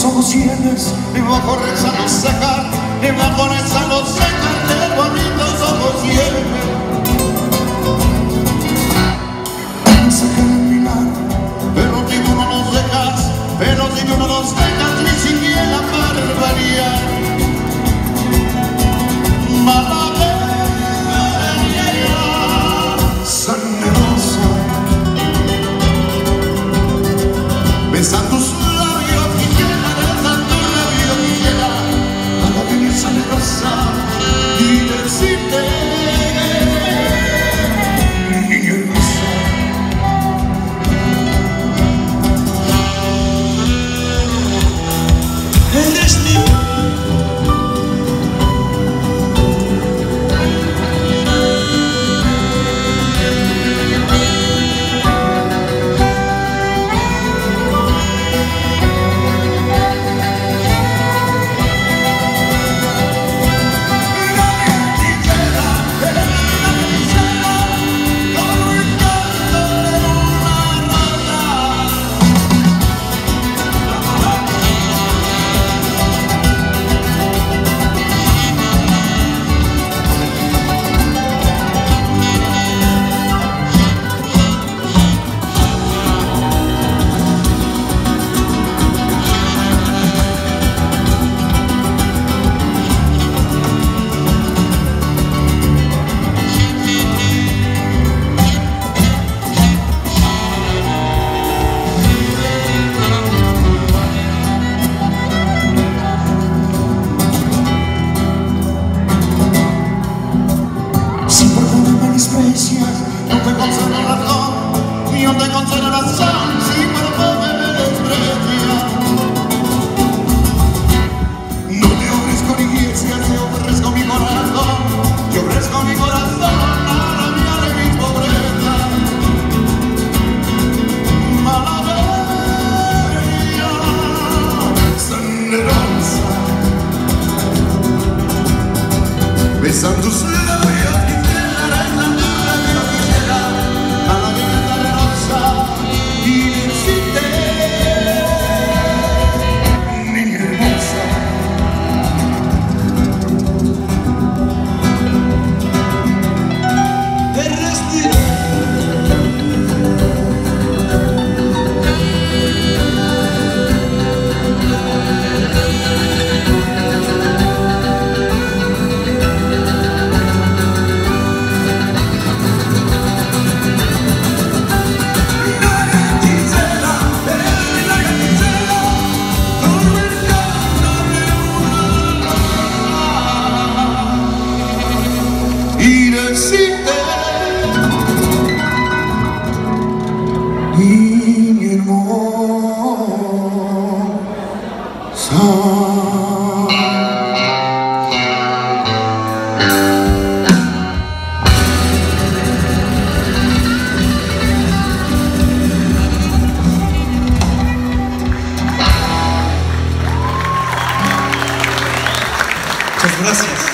somos sienes, ni bajo rezan los sacar, ni bajo rezan los me concedo razón, yo te concedo razón, sí. Muchas gracias.